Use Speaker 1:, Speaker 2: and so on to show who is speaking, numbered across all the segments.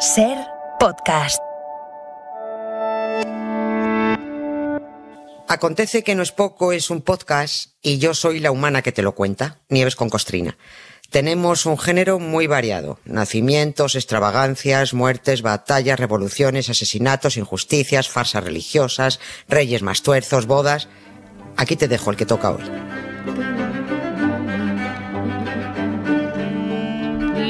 Speaker 1: Ser podcast.
Speaker 2: Acontece que no es poco, es un podcast y yo soy la humana que te lo cuenta, Nieves con Costrina. Tenemos un género muy variado. Nacimientos, extravagancias, muertes, batallas, revoluciones, asesinatos, injusticias, farsas religiosas, reyes más tuerzos, bodas. Aquí te dejo el que toca hoy.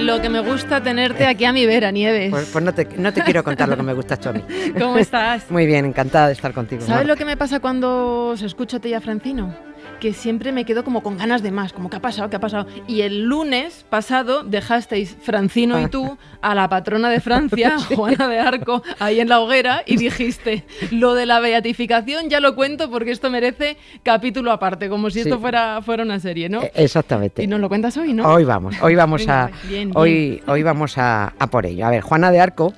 Speaker 3: Lo que me gusta tenerte aquí a mi vera, Nieves.
Speaker 2: Pues, pues no, te, no te quiero contar lo que me gusta a mí.
Speaker 3: ¿Cómo estás?
Speaker 2: Muy bien, encantada de estar contigo.
Speaker 3: ¿Sabes lo que me pasa cuando se escucha a Tía Francino? Que siempre me quedo como con ganas de más, como ¿qué ha pasado? ¿Qué ha pasado? Y el lunes pasado dejasteis Francino y tú a la patrona de Francia, Juana de Arco, ahí en la hoguera y dijiste, lo de la beatificación ya lo cuento porque esto merece capítulo aparte, como si esto fuera, fuera una serie, ¿no?
Speaker 2: E, exactamente.
Speaker 3: Y nos lo cuentas hoy, ¿no?
Speaker 2: Hoy vamos, hoy vamos a hoy hoy vamos a, a por ello. A ver, Juana de Arco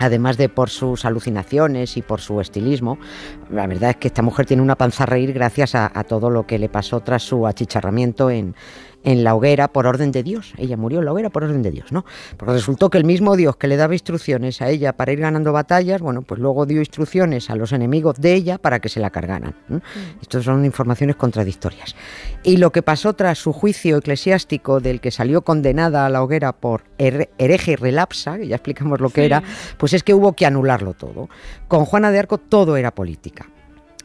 Speaker 2: además de por sus alucinaciones y por su estilismo, la verdad es que esta mujer tiene una panza a reír gracias a, todo lo que le pasó tras su achicharramiento en, en la hoguera por orden de Dios. Ella murió en la hoguera por orden de Dios, ¿no? Porque resultó que el mismo Dios que le daba instrucciones a ella para ir ganando batallas, bueno, pues luego dio instrucciones a los enemigos de ella para que se la cargaran. Mm. Estas son informaciones contradictorias. Y lo que pasó tras su juicio eclesiástico del que salió condenada a la hoguera por hereje relapsa, que ya explicamos lo que era, pues es que hubo que anularlo todo. Con Juana de Arco todo era política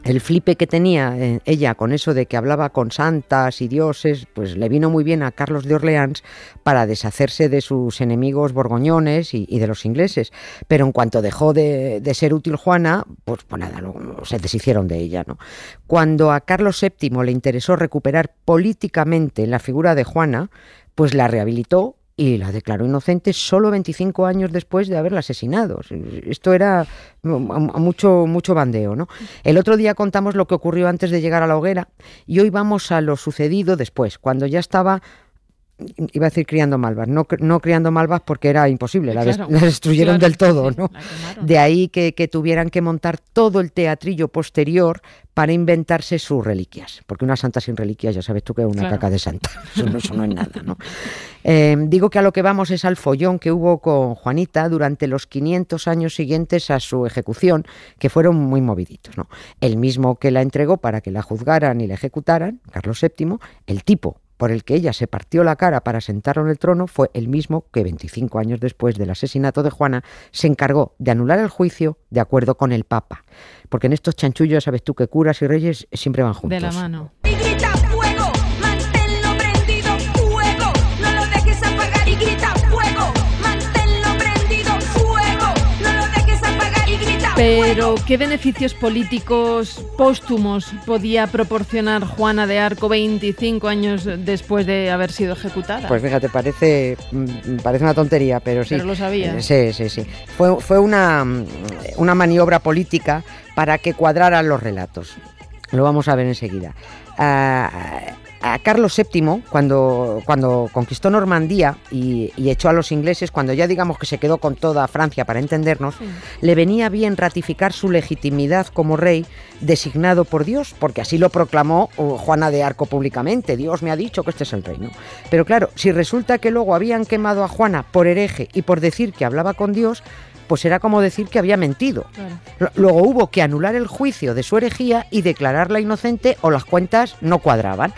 Speaker 2: el flipe que tenía eh, ella con eso de que hablaba con santas y dioses, pues le vino muy bien a Carlos de Orleans para deshacerse de sus enemigos borgoñones y, de los ingleses. Pero en cuanto dejó de, ser útil Juana, pues, pues nada, se deshicieron de ella. ¿no? Cuando a Carlos VII le interesó recuperar políticamente la figura de Juana, pues la rehabilitó y la declaró inocente solo 25 años después de haberla asesinado. Esto era mucho, mucho bandeo. ¿no? El otro día contamos lo que ocurrió antes de llegar a la hoguera y hoy vamos a lo sucedido después, cuando ya estaba iba a decir criando malvas, no, no criando malvas porque era imposible, la, destruyeron del todo, ¿no? De ahí que, tuvieran que montar todo el teatrillo posterior para inventarse sus reliquias, porque una santa sin reliquias ya sabes tú que es una caca de santa, eso no, es nada, ¿no? Eh, digo que a lo que vamos es al follón que hubo con Juanita durante los 500 años siguientes a su ejecución, que fueron muy moviditos, ¿no? El mismo que la entregó para que la juzgaran y la ejecutaran, Carlos VII, el tipo por el que ella se partió la cara para sentarlo en el trono fue el mismo que 25 años después del asesinato de Juana se encargó de anular el juicio de acuerdo con el Papa. Porque en estos chanchullos sabes tú que curas y reyes siempre van juntos.
Speaker 3: De la mano. Pero, ¿qué beneficios políticos póstumos podía proporcionar Juana de Arco 25 años después de haber sido ejecutada?
Speaker 2: Pues fíjate, parece, mm, parece una tontería, pero sí.
Speaker 3: Pero lo sabía.
Speaker 2: Sí, sí, sí. Fue, fue una, mm, una maniobra política para que cuadraran los relatos. Lo vamos a ver enseguida. Ah, a Carlos VII, cuando, cuando conquistó Normandía y, echó a los ingleses, cuando ya digamos que se quedó con toda Francia para entendernos, le venía bien ratificar su legitimidad como rey designado por Dios, porque así lo proclamó uh, Juana de Arco públicamente. Dios me ha dicho que este es el reino. Pero claro, si resulta que luego habían quemado a Juana por hereje y por decir que hablaba con Dios, pues era como decir que había mentido. Luego hubo que anular el juicio de su herejía y declararla inocente o las cuentas no cuadraban.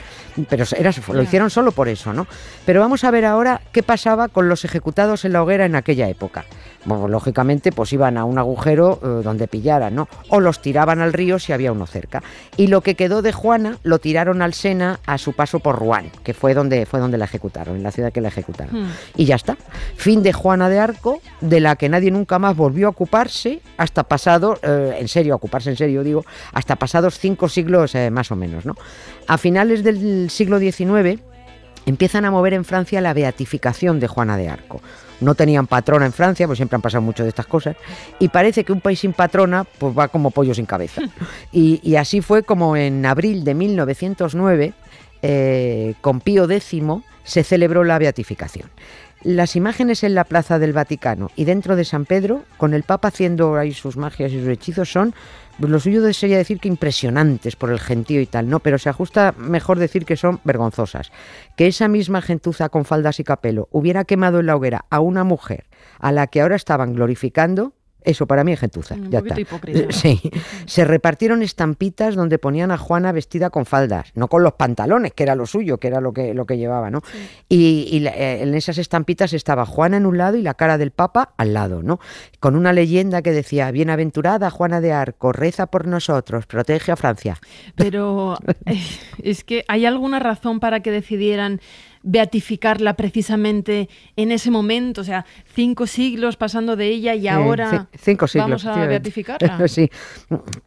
Speaker 2: Pero era, lo hicieron solo por eso, ¿no? Pero vamos a ver ahora qué pasaba con los ejecutados en la hoguera en aquella época. Bueno, lógicamente, pues iban a un agujero eh, donde pillaran, ¿no? O los tiraban al río si había uno cerca. Y lo que quedó de Juana lo tiraron al Sena a su paso por Rouen, que fue donde, fue donde la ejecutaron, en la ciudad que la ejecutaron. Hmm. Y ya está. Fin de Juana de Arco, de la que nadie nunca más volvió a ocuparse hasta pasado, eh, en serio, ocuparse en serio digo, hasta pasados cinco siglos eh, más o menos, ¿no? A finales del siglo XIX empiezan a mover en Francia la beatificación de Juana de Arco no tenían patrona en Francia, pues siempre han pasado mucho de estas cosas, y parece que un país sin patrona pues va como pollo sin cabeza. Y, así fue como en abril de 1909, eh, con Pío X, se celebró la beatificación. las imágenes en la plaza del Vaticano y dentro de San Pedro, con el Papa haciendo ahí sus magias y sus hechizos, son lo suyo sería decir que impresionantes por el gentío y tal, ¿no? Pero se ajusta mejor decir que son vergonzosas. Que esa misma gentuza con faldas y capelo hubiera quemado en la hoguera a una mujer a la que ahora estaban glorificando, eso para mí es gentuza.
Speaker 3: Un
Speaker 2: ya
Speaker 3: poquito
Speaker 2: está.
Speaker 3: hipócrita.
Speaker 2: Sí. Se repartieron estampitas donde ponían a Juana vestida con faldas, no con los pantalones, que era lo suyo, que era lo que, lo que llevaba, ¿no? Y, y la- eh, en esas estampitas estaba Juana en un lado y la cara del Papa al lado, ¿no? Con una leyenda que decía, bienaventurada Juana de Arco, reza por nosotros, protege a Francia.
Speaker 3: Pero eh, es que hay alguna razón para que decidieran beatificarla precisamente en ese momento, o sea, cinco siglos pasando de ella y ahora
Speaker 2: ci- cinco siglos,
Speaker 3: vamos a beatificarla.
Speaker 2: sí.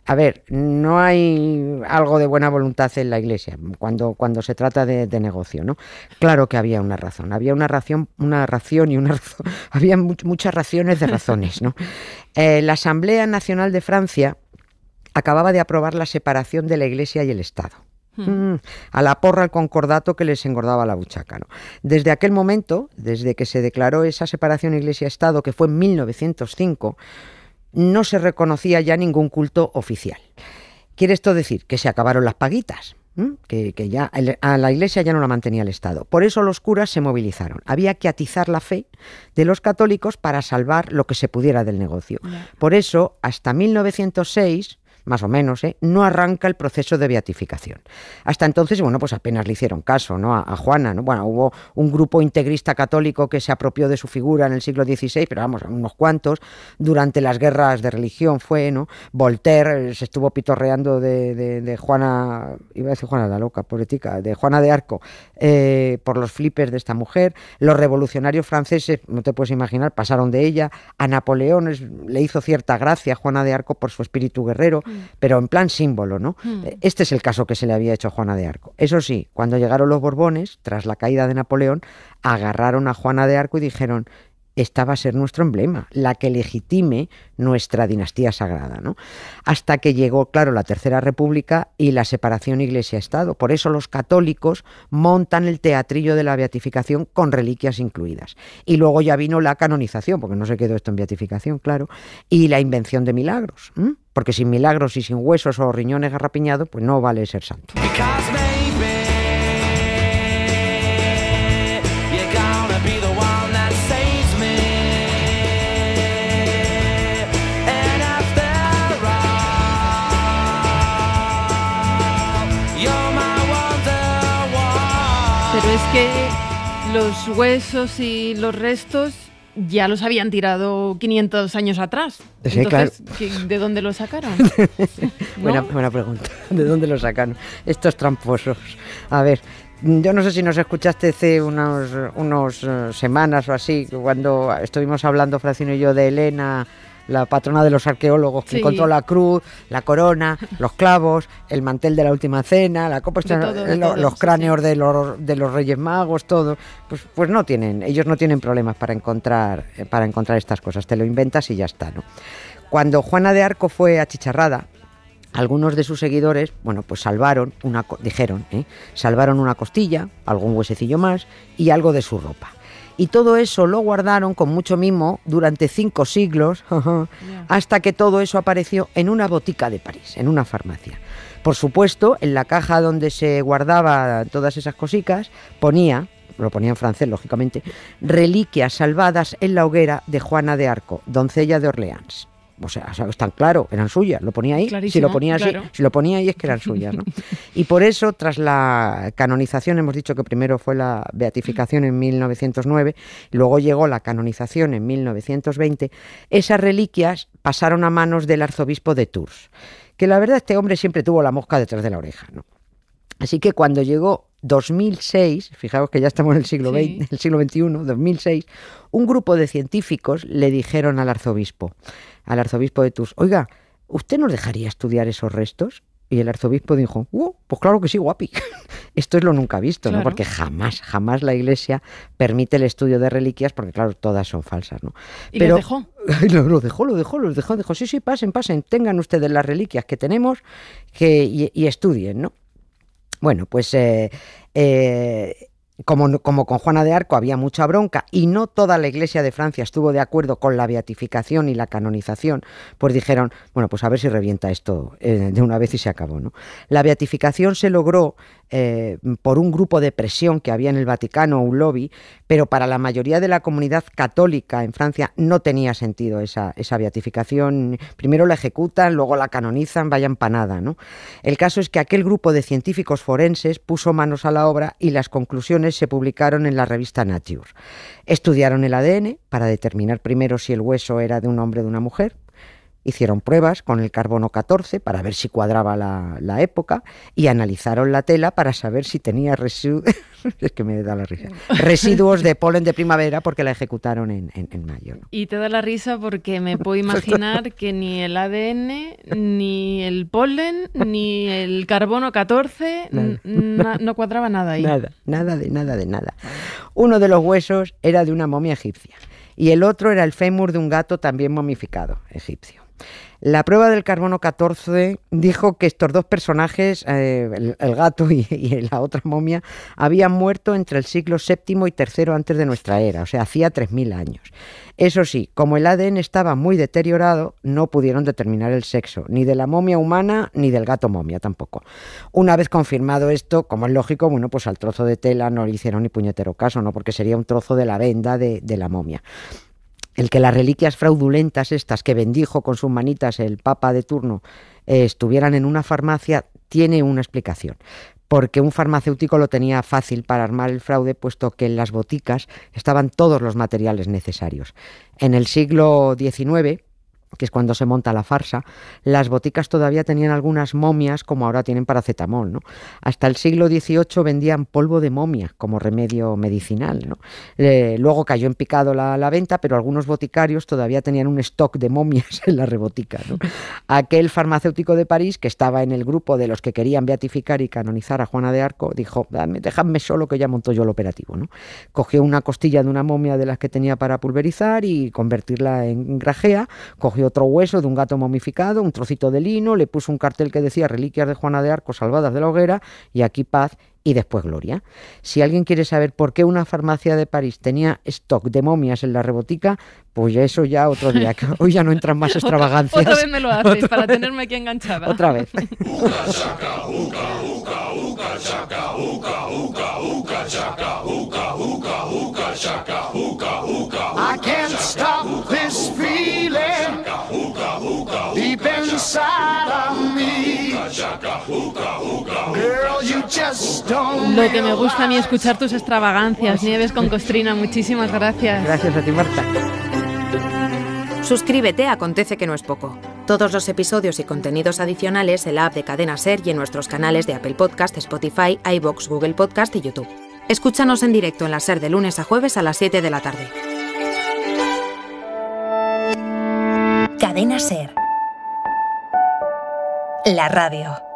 Speaker 2: A ver, no hay algo de buena voluntad en la Iglesia cuando, cuando se trata de, de negocio, ¿no? Claro que había una razón, había una ración, una ración y una razón, había much- muchas raciones de razones, ¿no? Eh, la Asamblea Nacional de Francia acababa de aprobar la separación de la Iglesia y el Estado. Mm, a la porra el concordato que les engordaba la buchaca. ¿no? Desde aquel momento, desde que se declaró esa separación Iglesia-Estado, que fue en 1905, no se reconocía ya ningún culto oficial. Quiere esto decir que se acabaron las paguitas, que, que ya a la Iglesia ya no la mantenía el Estado. Por eso los curas se movilizaron. Había que atizar la fe de los católicos para salvar lo que se pudiera del negocio. Por eso, hasta 1906, más o menos, ¿eh? no arranca el proceso de beatificación. Hasta entonces, bueno, pues apenas le hicieron caso ¿no? a, Juana. ¿no? Bueno, hubo un grupo integrista católico que se apropió de su figura en el siglo XVI, pero vamos, unos cuantos. Durante las guerras de religión fue, ¿no? Voltaire eh, se estuvo pitorreando de, Juana, iba a decir Juana la loca, política, de Juana de Arco, eh, por los flippers de esta mujer. Los revolucionarios franceses, no te puedes imaginar, pasaron de ella. A Napoleón le hizo cierta gracia Juana de Arco por su espíritu guerrero, pero en plan símbolo, ¿no?
Speaker 3: Mm.
Speaker 2: Eh, Este es el caso que se le había hecho a Juana de Arco. Eso sí, cuando llegaron los Borbones, tras la caída de Napoleón, agarraron a Juana de Arco y dijeron, esta va a ser nuestro emblema, la que legitime nuestra dinastía sagrada, ¿no? Hasta que llegó, claro, la Tercera República y la separación Iglesia-Estado. Por eso los católicos montan el teatrillo de la beatificación con reliquias incluidas. Y luego ya vino la canonización, porque no se quedó esto en beatificación, claro, y la invención de milagros. Porque sin milagros y sin huesos o riñones garrapiñados, pues no vale ser santo.
Speaker 3: Que los huesos y los restos ya los habían tirado 500 años atrás.
Speaker 2: Sí,
Speaker 3: Entonces, ¿qué- ¿de dónde los sacaron?
Speaker 2: Buena, buena pregunta. ¿De dónde lo sacan estos tramposos? A ver, yo no sé si nos escuchaste hace unos, unos eh, semanas o así, cuando estuvimos hablando Francino y yo de Elena, la patrona de los arqueólogos, que
Speaker 3: Sí.
Speaker 2: encontró la cruz, la corona, los clavos, el mantel de la última cena, la copa,
Speaker 3: todo, todo,
Speaker 2: los
Speaker 3: sí,
Speaker 2: cráneos de los, de los Reyes Magos, todo. Pues, pues no tienen, ellos no tienen problemas para encontrar, eh, para encontrar estas cosas. Te lo inventas y ya está, ¿no? Cuando Juana de Arco fue achicharrada, algunos de sus seguidores, bueno, pues salvaron una, dijeron, ¿eh? salvaron una costilla, algún huesecillo más y algo de su ropa. Y todo eso lo guardaron con mucho mimo durante cinco siglos, hasta que todo eso apareció en una botica de París, en una farmacia. Por supuesto, en la caja donde se guardaba todas esas cosicas, ponía, lo ponía en francés, lógicamente, reliquias salvadas en la hoguera de Juana de Arco, doncella de Orleans. O sea, o sea, es tan claro, eran suyas, lo ponía ahí. si lo ponía así,
Speaker 3: claro.
Speaker 2: si lo ponía ahí es que eran suyas, ¿no? Y por eso, tras la canonización, hemos dicho que primero fue la beatificación en 1909, luego llegó la canonización en 1920, esas reliquias pasaron a manos del arzobispo de Tours, que la verdad este hombre siempre tuvo la mosca detrás de la oreja, ¿no? Así que cuando llegó 2006, fijaos que ya estamos en el siglo
Speaker 3: Sí.
Speaker 2: XX, el siglo XXI, 2006, un grupo de científicos le dijeron al arzobispo, al arzobispo de Tours, oiga, ¿usted nos dejaría estudiar esos restos? Y el arzobispo dijo, "Uh, pues claro que sí, guapi. Esto es lo nunca visto, ¿no? Porque jamás, jamás la Iglesia permite el estudio de reliquias, porque claro, todas son falsas, ¿no?
Speaker 3: Y les dejó.
Speaker 2: Lo, lo dejó, lo dejó, lo dejó, dijo, sí, sí, pasen, pasen, tengan ustedes las reliquias que tenemos que, y, y estudien, ¿no? Bueno, pues eh, eh, como, como, con Juana de Arco había mucha bronca y no toda la Iglesia de Francia estuvo de acuerdo con la beatificación y la canonización, pues dijeron, bueno, pues a ver si revienta esto eh, de una vez y se acabó. ¿no? La beatificación se logró eh, por un grupo de presión que había en el Vaticano, un lobby, pero para la mayoría de la comunidad católica en Francia no tenía sentido esa, esa beatificación. Primero la ejecutan, luego la canonizan, vayan panada. ¿no? El caso es que aquel grupo de científicos forenses puso manos a la obra y las conclusiones se publicaron en la revista Nature. Estudiaron el ADN para determinar primero si el hueso era de un hombre o de una mujer, Hicieron pruebas con el carbono 14 para ver si cuadraba la, época y analizaron la tela para saber si tenía residuos, es que me da la risa, residuos de polen de primavera porque la ejecutaron en, mayo.
Speaker 3: Y te da la risa porque me puedo imaginar que ni el ADN, ni el polen, ni el carbono 14 no cuadraba nada ahí.
Speaker 2: Nada, nada de nada de nada. Uno de los huesos era de una momia egipcia y el otro era el fémur de un gato también momificado egipcio. La prueba del carbono 14 dijo que estos dos personajes, eh, el, gato y, la otra momia, habían muerto entre el siglo VII y III antes de nuestra era, o sea, hacía 3.000 años. Eso sí, como el ADN estaba muy deteriorado, no pudieron determinar el sexo, ni de la momia humana ni del gato momia tampoco. Una vez confirmado esto, como es lógico, bueno, pues al trozo de tela no le hicieron ni puñetero caso, ¿no? Porque sería un trozo de la venda de la momia. El que las reliquias fraudulentas estas que bendijo con sus manitas el papa de turno eh, estuvieran en una farmacia tiene una explicación porque un farmacéutico lo tenía fácil para armar el fraude, puesto que en las boticas estaban todos los materiales necesarios. En el siglo XIX, que es cuando se monta la farsa, las boticas todavía tenían algunas momias como ahora tienen paracetamol. ¿no? Hasta el siglo XVIII vendían polvo de momia como remedio medicinal. ¿no? Eh, luego cayó en picado la, venta, pero algunos boticarios todavía tenían un stock de momias en la rebotica. Aquel farmacéutico de París, que estaba en el grupo de los que querían beatificar y canonizar a Juana de Arco, dijo, dejadme solo que ya monto yo el operativo. ¿no? Cogió una costilla de una momia de las que tenía para pulverizar y convertirla en grajea, cogió otro hueso de un gato momificado, un trocito de lino, le puso un cartel que decía Reliquias de Juana de Arco salvadas de la hoguera y aquí paz y después gloria. Si alguien quiere saber por qué una farmacia de París tenía stock de momias en la rebotica, pues eso ya otro día, que hoy ya no entran más extravagancias.
Speaker 3: Otra, vez me lo haces para tenerme aquí enganchada.
Speaker 2: Otra vez.
Speaker 3: Lo que me gusta a mí escuchar tus extravagancias, Nieves con Costrina. Muchísimas gracias.
Speaker 2: Gracias a ti, Marta.
Speaker 1: Suscríbete Acontece que no es poco. Todos los episodios y contenidos adicionales en la app de Cadena Ser y en nuestros canales de Apple Podcast, Spotify, iBox, Google Podcast y YouTube. Escúchanos en directo en la Ser de lunes a jueves a las 7 de la tarde. Cadena Ser. La radio.